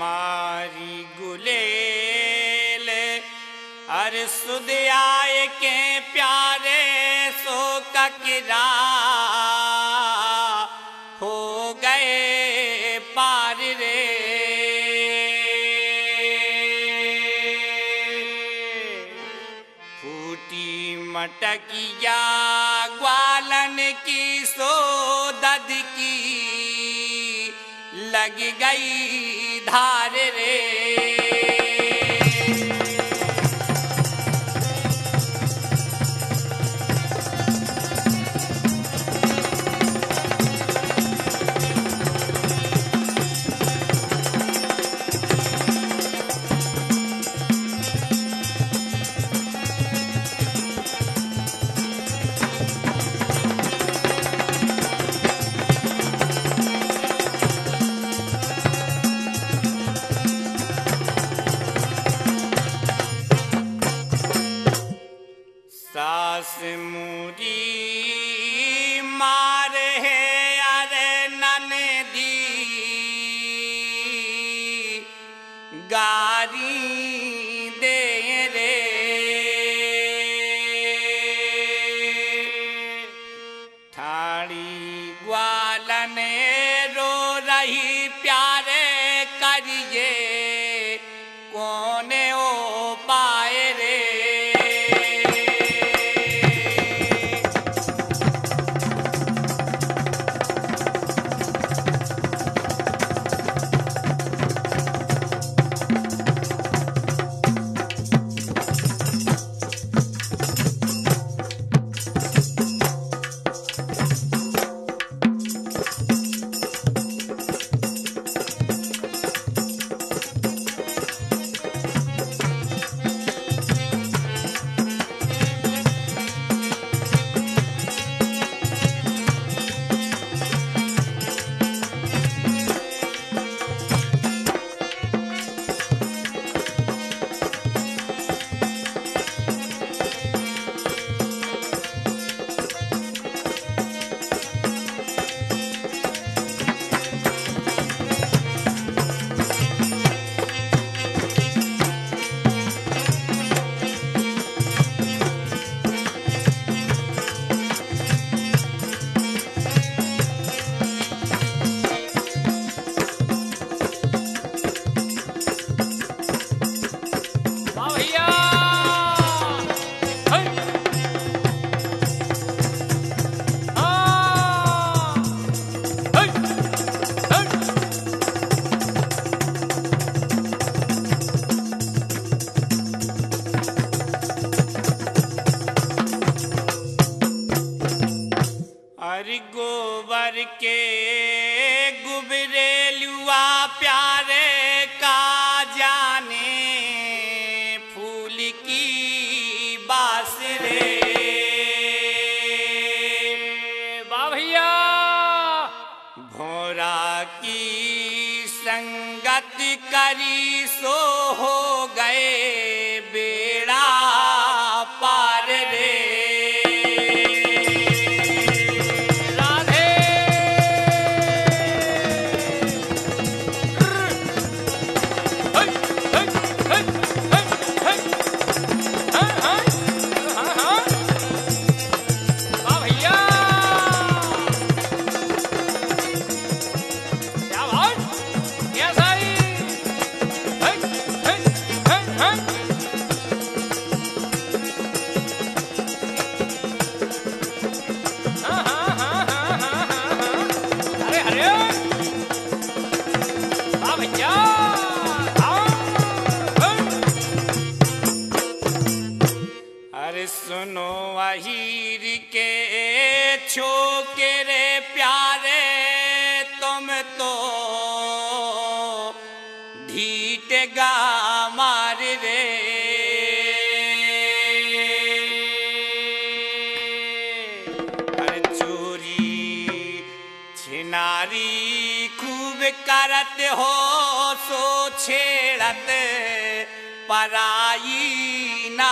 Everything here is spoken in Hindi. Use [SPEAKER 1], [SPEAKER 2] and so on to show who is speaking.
[SPEAKER 1] मारी गुलेल। अरे सुध आए के प्यारे सो ककरा हो गए पार रे। फूटी मटकिया ग्वालन की सो दद की लग गई धार रे मुरी मार अरे ननदी गारी दे रे। ठाड़ी ग्वालन रो रही प्यारे करिए। कौन करी सो हो। करत हो सो छेड़त पराई ना